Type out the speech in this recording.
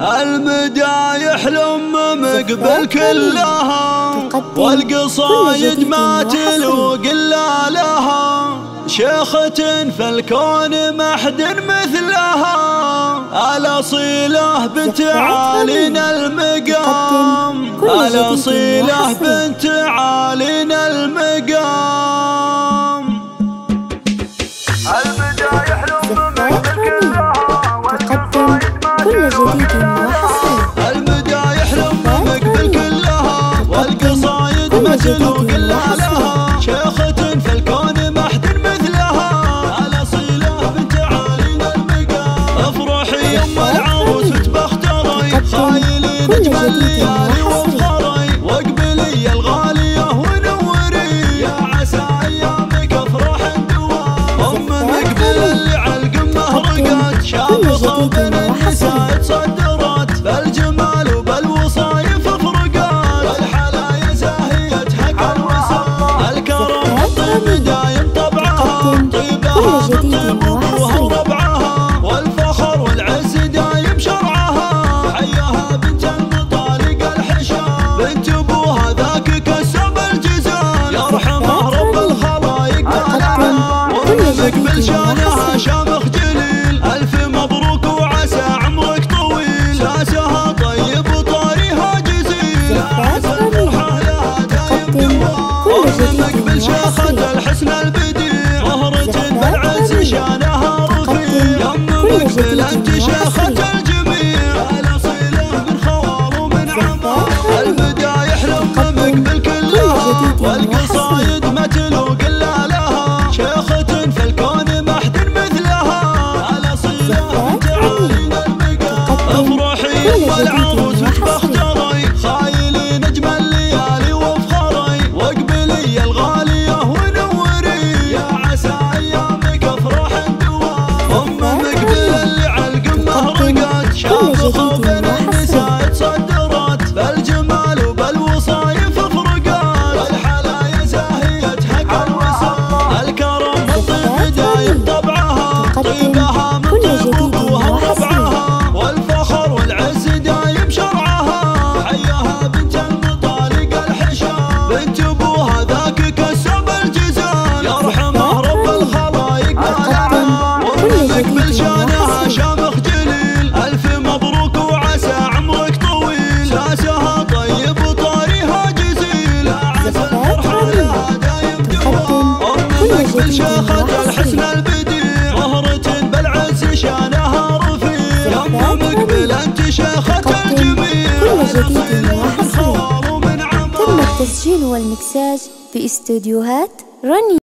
المدايح لم مقبل كلها والقصايد ما تلوق إلا لها شيخة في الكون ما حد مثلها الأصيلة بنت عالينا المقام. الأصيلة بنت عالينا المقام. والقصايد ما تلوق الا لها شيخة في الكون ما حد مثلها الأصيلة بنت عالينا المقام. افرحي يم العروس وتبختري خايلي نجم الليالي وافخري واقبلي الغالية ونوري يا عسى أيامك افرح الدوام. ام مقبل اللي عالقمة رقت. شامخة بين 你学弟弟，我爱死你。افرحي بلشاخة الحسن البديع بالعز شانها رفيع شيخة الجميع تم التسجيل والمكساج في استوديوهات رني.